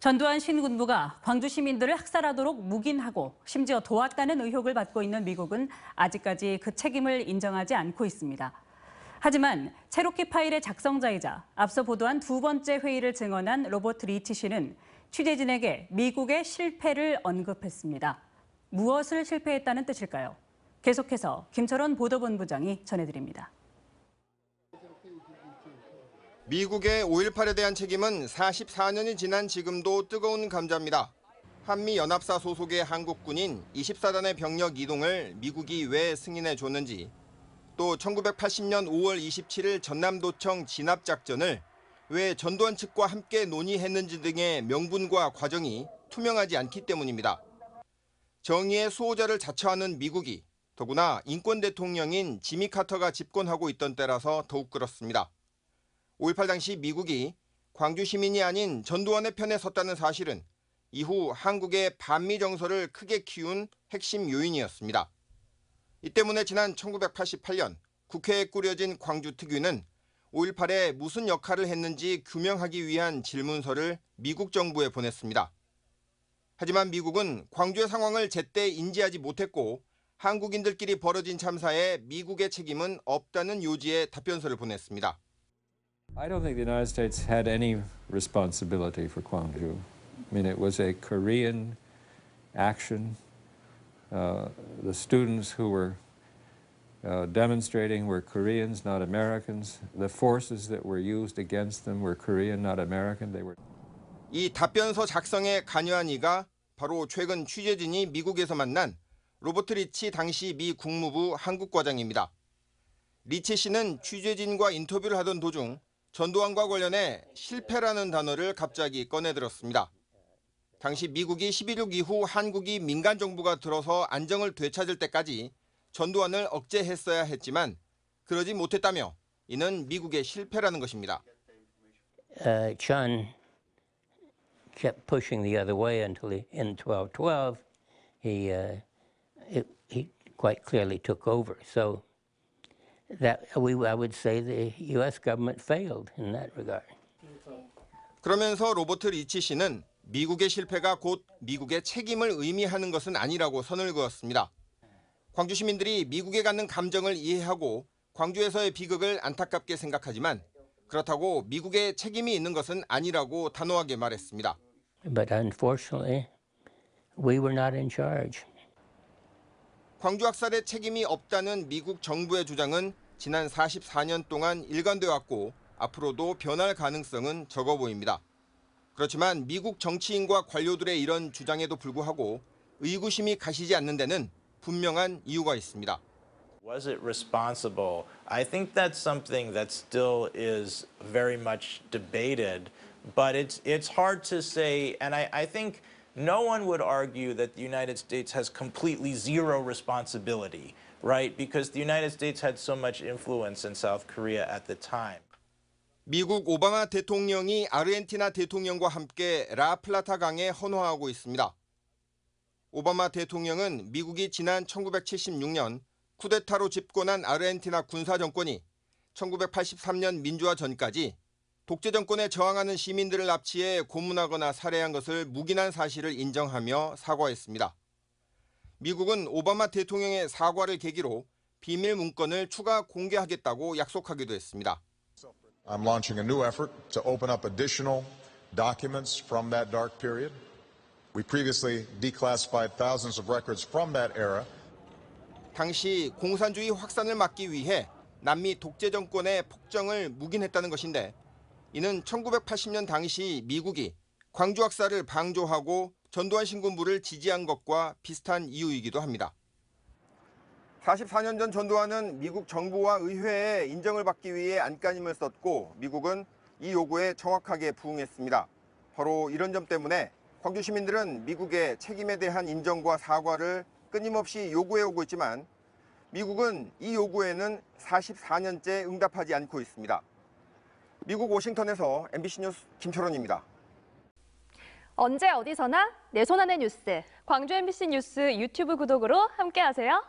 전두환 신군부가 광주 시민들을 학살하도록 묵인하고 심지어 도왔다는 의혹을 받고 있는 미국은 아직까지 그 책임을 인정하지 않고 있습니다. 하지만 체로키 파일의 작성자이자 앞서 보도한 두 번째 회의를 증언한 로버트 리치 씨는 취재진에게 미국의 실패를 언급했습니다. 무엇을 실패했다는 뜻일까요? 계속해서 김철원 보도본부장이 전해드립니다. 미국의 5.18에 대한 책임은 44년이 지난 지금도 뜨거운 감자입니다. 한미연합사 소속의 한국군인 24단의 병력 이동을 미국이 왜 승인해 줬는지, 또 1980년 5월 27일 전남도청 진압작전을 왜 전두환 측과 함께 논의했는지 등의 명분과 과정이 투명하지 않기 때문입니다. 정의의 수호자를 자처하는 미국이 더구나 인권 대통령인 지미 카터가 집권하고 있던 때라서 더욱 그렇습니다. 5.18 당시 미국이 광주 시민이 아닌 전두환의 편에 섰다는 사실은 이후 한국의 반미 정서를 크게 키운 핵심 요인이었습니다. 이 때문에 지난 1988년 국회에 꾸려진 광주 특위는 5.18에 무슨 역할을 했는지 규명하기 위한 질문서를 미국 정부에 보냈습니다. 하지만 미국은 광주의 상황을 제때 인지하지 못했고 한국인들끼리 벌어진 참사에 미국의 책임은 없다는 요지의 답변서를 보냈습니다. I don't think the United States had any responsibility for Gwangju. I mean, it was a Korean action. Uh, the students who were uh, demonstrating were Koreans, not Americans. The forces that were used against them were Korean, not American. They were. 이 답변서 작성에 관여한 이가 바로 최근 취재진이 미국에서 만난 로버트 리치 당시 미 국무부 한국과장입니다. 리치 씨는 취재진과 인터뷰를 하던 도중 전두환과 관련해 실패라는 단어를 갑자기 꺼내들었습니다. 당시 미국이 11.6 이후 한국이 민간 정부가 들어서 안정을 되찾을 때까지 전두환을 억제했어야 했지만 그러지 못했다며 이는 미국의 실패라는 것입니다. uh, Chun kept pushing the other way until he, in 1212 he uh, he quite clearly took over. So that we I would say the U.S. government failed in that regard. 그러면서 로버트 리치 씨는 미국의 실패가 곧 미국의 책임을 의미하는 것은 아니라고 선을 그었습니다. 광주 시민들이 미국에 갖는 감정을 이해하고 광주에서의 비극을 안타깝게 생각하지만 그렇다고 미국의 책임이 있는 것은 아니라고 단호하게 말했습니다. But unfortunately, we were not in charge. 광주 학살의 책임이 없다는 미국 정부의 주장은 지난 44년 동안 일관돼 왔고 앞으로도 변할 가능성은 적어 보입니다. 그렇지만 미국 정치인과 관료들의 이런 주장에도 불구하고 의구심이 가시지 않는 데는 분명한 이유가 있습니다. Was it responsible? I think that's something that still is very much debated, but it's it's hard to say. And I, I think no one would argue that the United States has completely zero responsibility, right? Because the United States had so much influence in South Korea at the time. 미국 오바마 대통령이 아르헨티나 대통령과 함께 라플라타 강에 헌화하고 있습니다. 오바마 대통령은 미국이 지난 1976년 쿠데타로 집권한 아르헨티나 군사 정권이 1983년 민주화 전까지 독재 정권에 저항하는 시민들을 납치해 고문하거나 살해한 것을 묵인한 사실을 인정하며 사과했습니다. 미국은 오바마 대통령의 사과를 계기로 비밀 문건을 추가 공개하겠다고 약속하기도 했습니다. I'm launching a new effort to open up additional documents from that dark period. We previously declassified thousands of records from that era. 당시 공산주의 확산을 막기 위해 남미 독재 정권의 폭정을 묵인했다는 것인데 이는 1980년 당시 미국이 광주 학살을 방조하고 전두환 신군부를 지지한 것과 비슷한 이유이기도 합니다. 44년 전 전두환은 미국 정부와 의회의 인정을 받기 위해 안간힘을 썼고 미국은 이 요구에 정확하게 부응했습니다. 바로 이런 점 때문에 광주 시민들은 미국의 책임에 대한 인정과 사과를 끊임없이 요구해 오고 있지만 미국은 이 요구에는 44년째 응답하지 않고 있습니다. 미국 워싱턴에서 MBC 뉴스 김철원입니다. 언제 어디서나 내 손 안의 뉴스. 광주 MBC 뉴스 유튜브 구독으로 함께하세요.